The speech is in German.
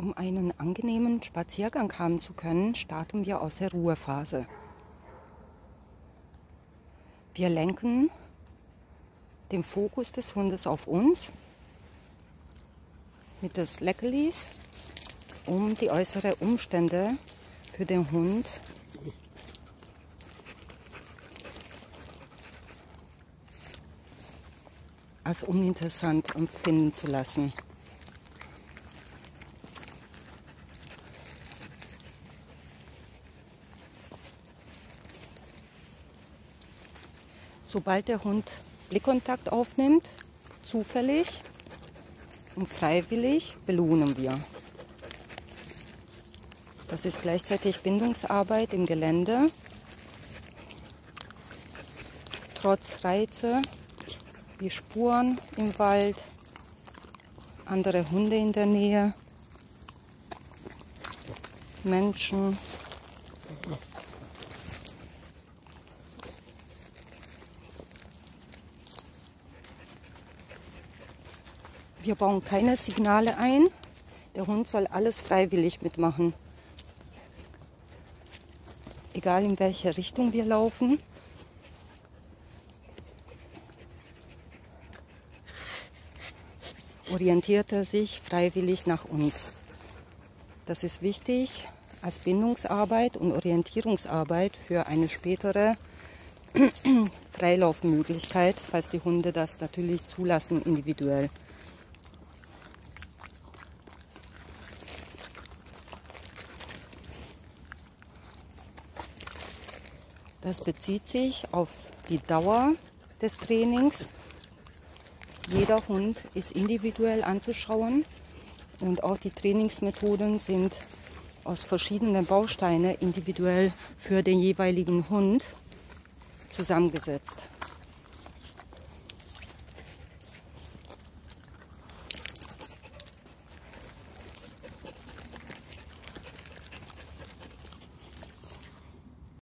Um einen angenehmen Spaziergang haben zu können, starten wir aus der Ruhephase. Wir lenken den Fokus des Hundes auf uns mit des Leckerlis, um die äußeren Umstände für den Hund als uninteressant empfinden zu lassen. Sobald der Hund Blickkontakt aufnimmt, zufällig und freiwillig belohnen wir. Das ist gleichzeitig Bindungsarbeit im Gelände. Trotz Reize wie Spuren im Wald, andere Hunde in der Nähe, Menschen. Wir bauen keine Signale ein. Der Hund soll alles freiwillig mitmachen. Egal in welche Richtung wir laufen. orientiert er sich freiwillig nach uns. Das ist wichtig als Bindungsarbeit und Orientierungsarbeit für eine spätere Freilaufmöglichkeit, falls die Hunde das natürlich zulassen individuell. Das bezieht sich auf die Dauer des Trainings jeder Hund ist individuell anzuschauen und auch die Trainingsmethoden sind aus verschiedenen Bausteinen individuell für den jeweiligen Hund zusammengesetzt.